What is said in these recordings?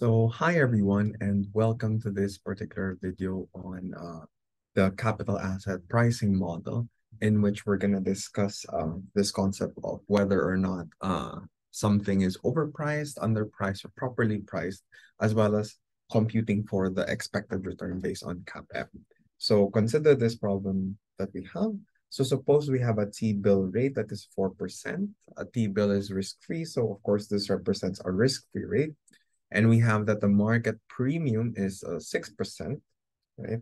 So hi everyone and welcome to this particular video on uh, the capital asset pricing model in which we're going to discuss uh, this concept of whether or not uh, something is overpriced, underpriced, or properly priced, as well as computing for the expected return based on CAPM. So consider this problem that we have. So suppose we have a T-bill rate that is 4%. A T-bill is risk-free, so of course this represents a risk-free rate. And we have that the market premium is uh, 6%, right?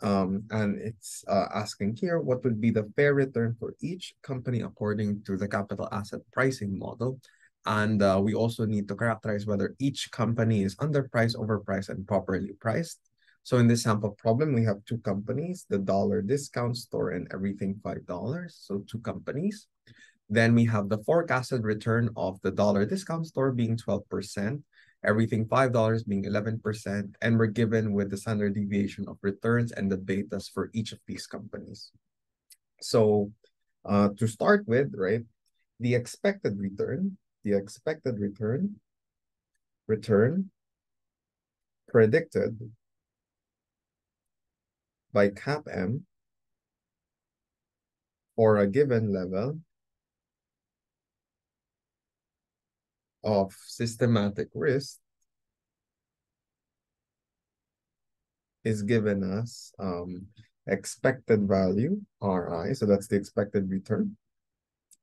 Um, and it's uh, asking here, what would be the fair return for each company according to the capital asset pricing model? And uh, we also need to characterize whether each company is underpriced, overpriced, and properly priced. So in this sample problem, we have two companies, the dollar discount store and everything $5. So two companies. Then we have the forecasted return of the dollar discount store being 12%, everything $5 being 11%, and we're given with the standard deviation of returns and the betas for each of these companies. So uh, to start with, right, the expected return, the expected return, return predicted by CAPM for a given level of systematic risk is given us um, expected value, RI, so that's the expected return,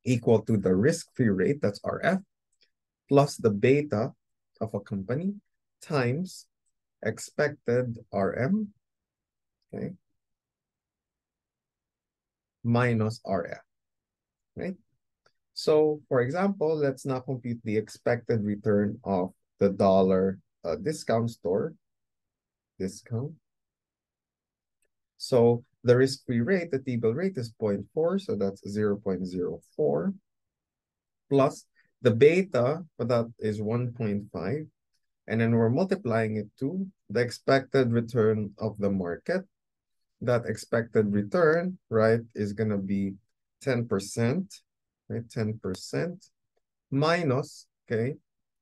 equal to the risk-free rate, that's RF, plus the beta of a company times expected RM, okay, minus RF, right? So for example, let's now compute the expected return of the dollar uh, discount store. Discount. So the risk-free rate, the T-bill rate is 0.4, so that's 0 0.04. Plus the beta for that is 1.5. And then we're multiplying it to the expected return of the market. That expected return, right, is going to be 10% right? 10% minus, okay,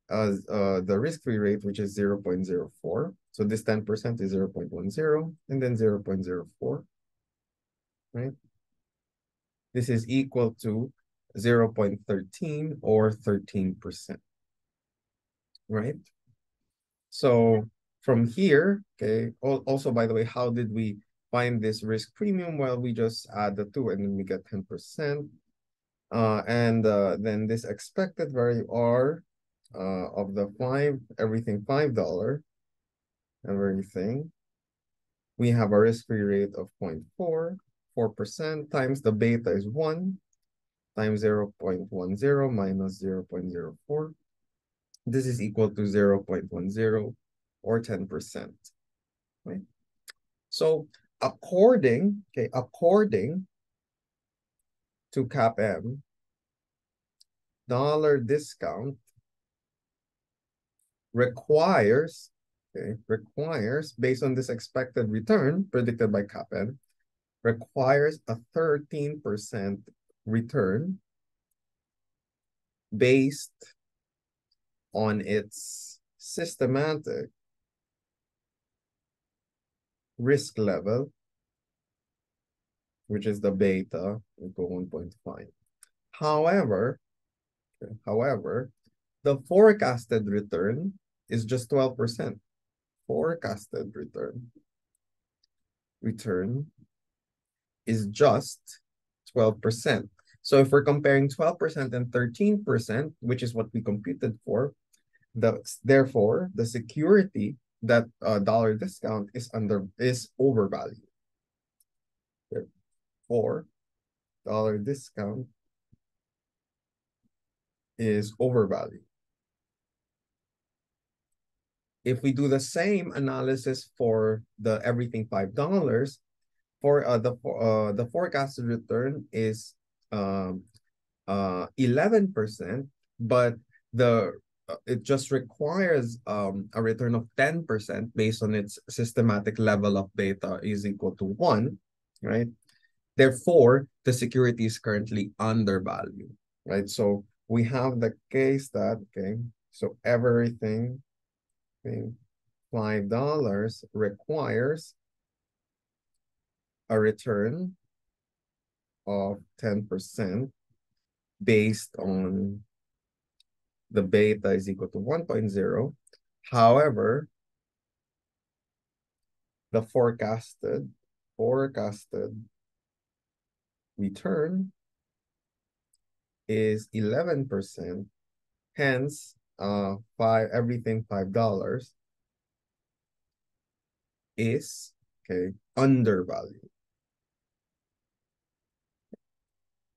uh, uh, the risk-free rate, which is 0 0.04. So this 10% is 0 0.10 and then 0 0.04, right? This is equal to 0 0.13 or 13%, right? So from here, okay, also, by the way, how did we find this risk premium? Well, we just add the two and then we get 10%. Uh, and uh, then this expected value R uh, of the five, everything $5, everything, we have a risk-free rate of 0.4, 4% times the beta is 1 times 0 0.10 minus 0 0.04. This is equal to 0 0.10 or 10%. Right? So according, okay, according to CAPM, dollar discount requires, okay, requires, based on this expected return predicted by CAPM, requires a 13% return based on its systematic risk level which is the beta equal 1.5. However, however, the forecasted return is just 12%. Forecasted return return is just 12%. So if we're comparing 12% and 13%, which is what we computed for, the therefore the security that uh, dollar discount is under is overvalued four dollar discount is overvalued. If we do the same analysis for the everything five dollars, for uh, the uh, the forecasted return is um uh 11%, but the uh, it just requires um a return of 10% based on its systematic level of beta is equal to one, right? Therefore, the security is currently undervalued, right? So we have the case that, okay, so everything Okay. Five dollars requires a return of 10% based on the beta is equal to 1.0. However, the forecasted forecasted return is 11%. Hence, uh, five everything five dollars is okay undervalued.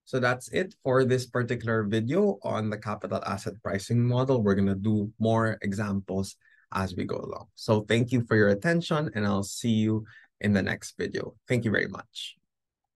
So that's it for this particular video on the capital asset pricing model. We're going to do more examples as we go along. So thank you for your attention and I'll see you in the next video. Thank you very much.